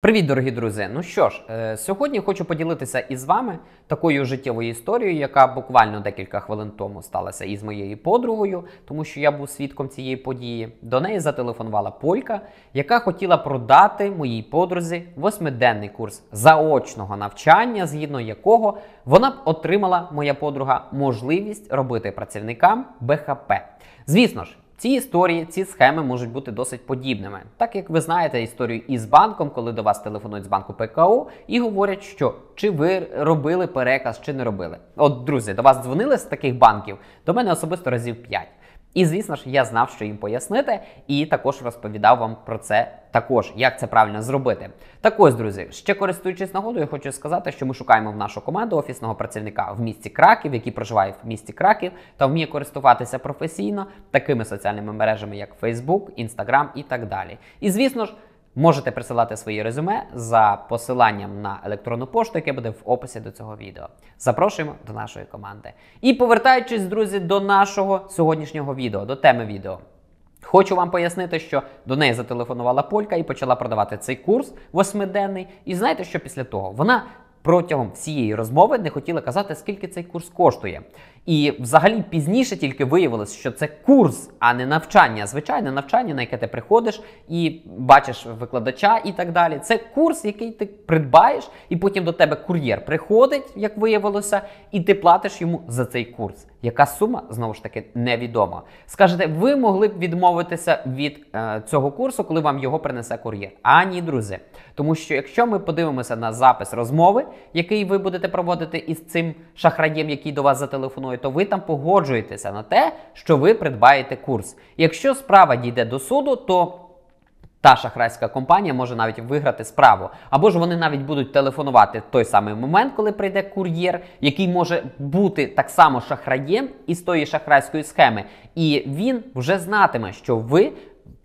Привіт, дорогі друзі! Ну що ж, е, сьогодні хочу поділитися із вами такою життєвою історією, яка буквально декілька хвилин тому сталася із моєю подругою, тому що я був свідком цієї події. До неї зателефонувала полька, яка хотіла продати моїй подрузі восьмиденний курс заочного навчання, згідно якого вона б отримала моя подруга можливість робити працівникам БХП. Звісно ж. Ці історії, ці схеми можуть бути досить подібними. Так як ви знаєте історію із банком, коли до вас телефонують з банку ПКО і говорять, що чи ви робили переказ, чи не робили. От, друзі, до вас дзвонили з таких банків, до мене особисто разів 5. І звісно ж, я знав, що їм пояснити, і також розповідав вам про це також, як це правильно зробити. Так ось, друзі, ще користуючись нагодою, хочу сказати, що ми шукаємо в нашу команду офісного працівника в місті Краків, який проживає в місті Краків, та вміє користуватися професійно такими соціальними мережами, як Facebook, Instagram і так далі. І звісно ж. Можете присилати свої резюме за посиланням на електронну пошту, яке буде в описі до цього відео. Запрошуємо до нашої команди. І повертаючись, друзі, до нашого сьогоднішнього відео, до теми відео. Хочу вам пояснити, що до неї зателефонувала Полька і почала продавати цей курс восьмиденний. І знаєте, що після того? Вона протягом всієї розмови не хотіла казати, скільки цей курс коштує. І взагалі пізніше тільки виявилось, що це курс, а не навчання. Звичайне навчання, на яке ти приходиш і бачиш викладача і так далі. Це курс, який ти придбаєш, і потім до тебе кур'єр приходить, як виявилося, і ти платиш йому за цей курс. Яка сума знову ж таки невідома. Скажете, ви могли б відмовитися від е, цього курсу, коли вам його принесе кур'єр? А ні, друзі. Тому що якщо ми подивимося на запис розмови, який ви будете проводити із цим шахраєм, який до вас зателефонує, то ви там погоджуєтеся на те, що ви придбаєте курс. Якщо справа дійде до суду, то та шахрайська компанія може навіть виграти справу. Або ж вони навіть будуть телефонувати в той самий момент, коли прийде кур'єр, який може бути так само шахраєм із тої шахрайської схеми. І він вже знатиме, що ви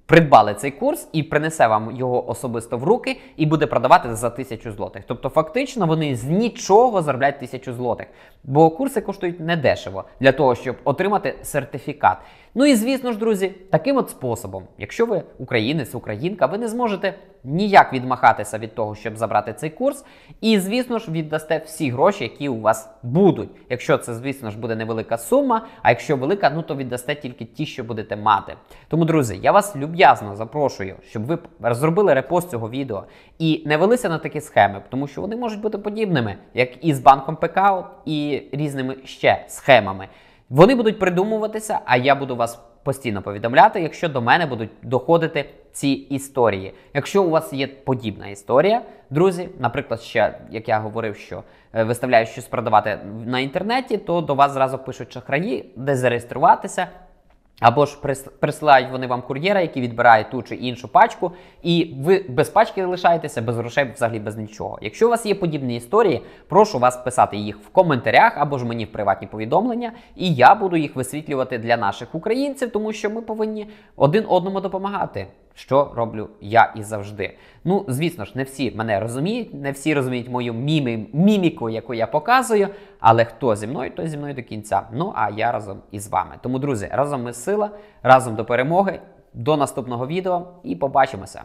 придбали цей курс і принесе вам його особисто в руки і буде продавати за тисячу злотих. Тобто, фактично, вони з нічого заробляють тисячу злотих. Бо курси коштують недешево для того, щоб отримати сертифікат. Ну і звісно ж, друзі, таким от способом, якщо ви українець, українка, ви не зможете ніяк відмахатися від того, щоб забрати цей курс. І, звісно ж, віддасте всі гроші, які у вас будуть. Якщо це, звісно ж, буде невелика сума, а якщо велика, ну то віддасте тільки ті, що будете мати. Тому, друзі, я вас люб'язно запрошую, щоб ви зробили репост цього відео і не велися на такі схеми, тому що вони можуть бути подібними, як і з банком ПК, і різними ще схемами. Вони будуть придумуватися, а я буду вас постійно повідомляти, якщо до мене будуть доходити ці історії. Якщо у вас є подібна історія, друзі, наприклад, ще як я говорив, що е, виставляю щось продавати на інтернеті, то до вас зразу пишуть шахраї, де зареєструватися. Або ж присилають вони вам кур'єра, який відбирає ту чи іншу пачку, і ви без пачки лишаєтеся, без грошей, взагалі без нічого. Якщо у вас є подібні історії, прошу вас писати їх в коментарях або ж мені в приватні повідомлення, і я буду їх висвітлювати для наших українців, тому що ми повинні один одному допомагати що роблю я і завжди. Ну, звісно ж, не всі мене розуміють, не всі розуміють мою мімі, міміку, яку я показую. Але хто зі мною, той зі мною до кінця. Ну а я разом із вами. Тому, друзі, разом ми сила, разом до перемоги. До наступного відео і побачимося.